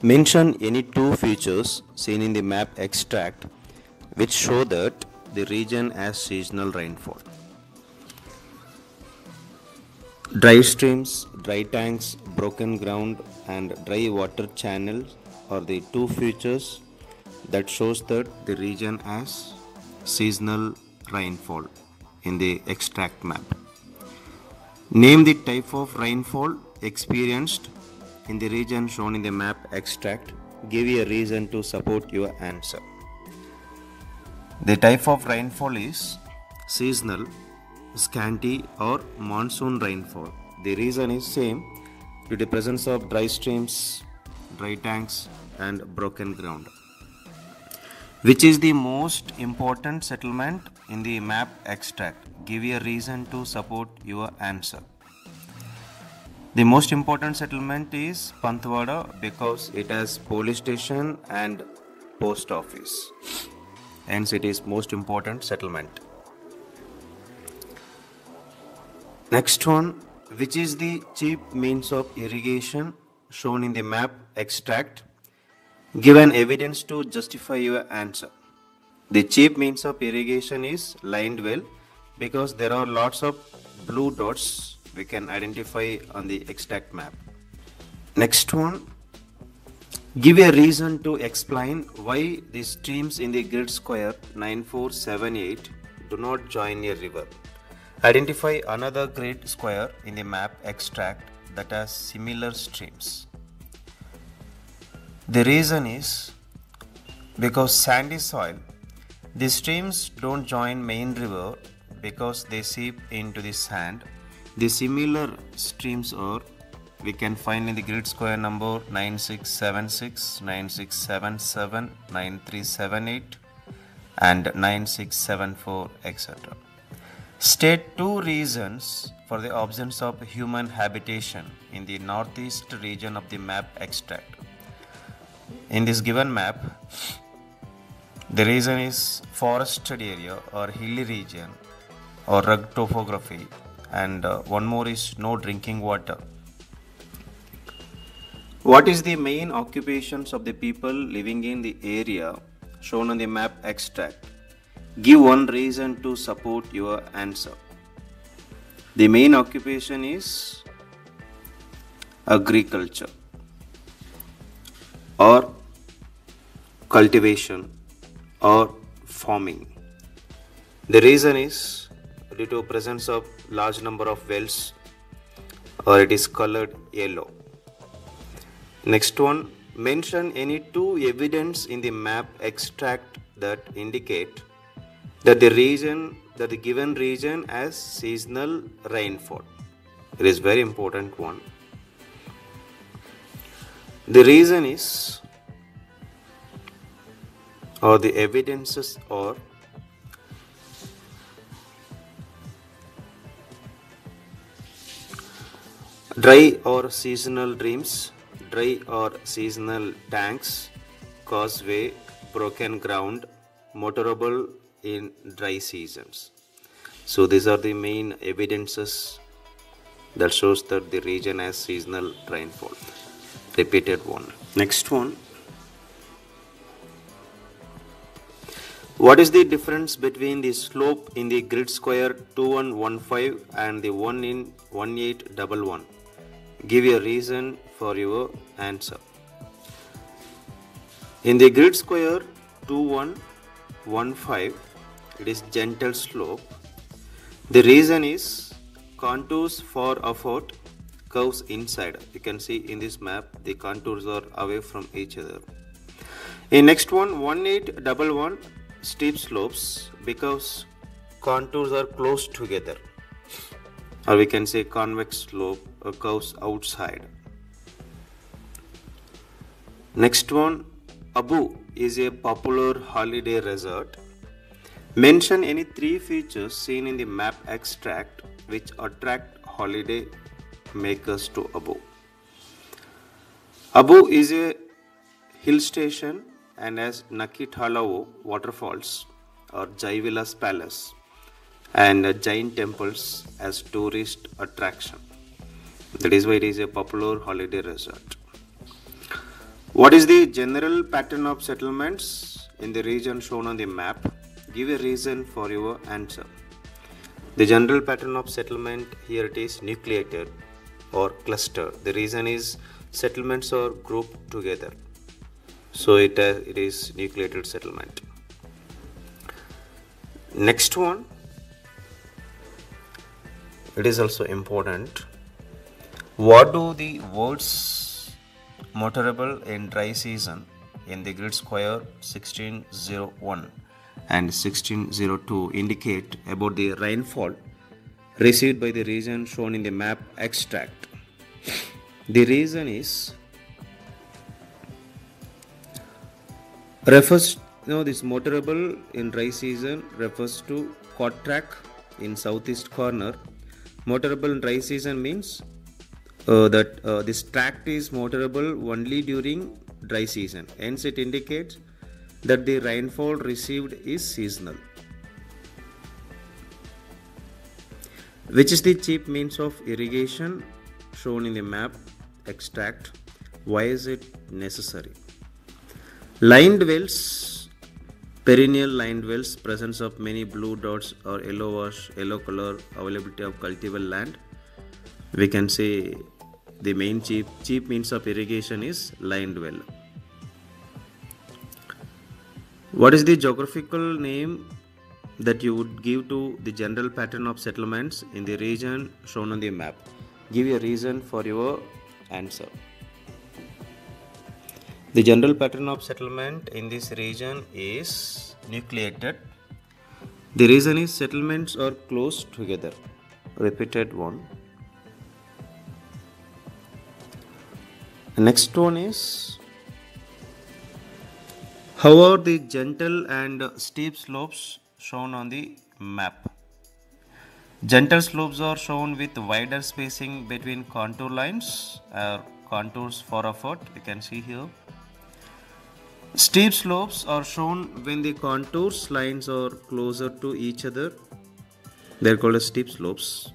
Mention any two features seen in the map extract which show that the region has seasonal rainfall. Dry streams, dry tanks, broken ground and dry water channels are the two features that shows that the region has seasonal rainfall in the extract map. Name the type of rainfall experienced in the region shown in the map extract. Give you a reason to support your answer. The type of rainfall is seasonal, scanty or monsoon rainfall. The reason is same due to presence of dry streams, dry tanks and broken ground. Which is the most important settlement in the map extract? Give a reason to support your answer. The most important settlement is Pantwada because it has police station and post office. Hence it is most important settlement. Next one, which is the cheap means of irrigation shown in the map extract? Give an evidence to justify your answer. The cheap means of irrigation is lined well because there are lots of blue dots we can identify on the extract map. Next one, give a reason to explain why the streams in the grid square 9478 do not join a river. Identify another grid square in the map extract that has similar streams. The reason is because sandy soil, the streams don't join main river because they seep into the sand. The similar streams are we can find in the grid square number 9676, 9677, 9378 and 9674 etc. State two reasons for the absence of human habitation in the northeast region of the map extract. In this given map, the reason is forested area or hilly region or rugged topography and uh, one more is no drinking water. What is the main occupations of the people living in the area shown on the map extract? Give one reason to support your answer. The main occupation is agriculture or cultivation or farming. The reason is due to presence of large number of wells or it is colored yellow. Next one, mention any two evidence in the map extract that indicate that the region that the given region has seasonal rainfall. It is very important one. The reason is or the evidences are dry or seasonal dreams, dry or seasonal tanks, causeway, broken ground, motorable in dry seasons. So these are the main evidences that shows that the region has seasonal rainfall. Repeated one. Next one. What is the difference between the slope in the grid square 2115 and the one in 1811? Give a reason for your answer. In the grid square 2115, it is gentle slope. The reason is contours far apart, curves inside. You can see in this map the contours are away from each other. In next one 1811 steep slopes because contours are close together or we can say convex slope or curves outside. Next one Abu is a popular holiday resort Mention any three features seen in the map extract which attract holiday makers to Abu. Abu is a hill station and has Nakithalao waterfalls or Jaivilas Palace and Jain temples as tourist attraction. That is why it is a popular holiday resort. What is the general pattern of settlements in the region shown on the map? Give a reason for your answer. The general pattern of settlement here it is nucleated or cluster. The reason is settlements are grouped together. So it, uh, it is nucleated settlement. Next one, it is also important. What do the words motorable in dry season in the grid square 1601 and 1602 indicate about the rainfall received by the region shown in the map extract. The reason is refers you know this motorable in dry season refers to track in southeast corner. Motorable in dry season means uh, that uh, this tract is motorable only during dry season. Hence, it indicates that the rainfall received is seasonal. Which is the cheap means of irrigation shown in the map extract? Why is it necessary? Lined wells, perennial lined wells, presence of many blue dots or yellow wash, yellow color, availability of cultivable land. We can say the main cheap cheap means of irrigation is lined well. What is the geographical name that you would give to the general pattern of settlements in the region shown on the map. Give a reason for your answer. The general pattern of settlement in this region is nucleated. The reason is settlements are close together. Repeated one. Next one is how are the gentle and steep slopes shown on the map. Gentle slopes are shown with wider spacing between contour lines or contours far apart. You can see here. Steep slopes are shown when the contours lines are closer to each other. They are called as steep slopes.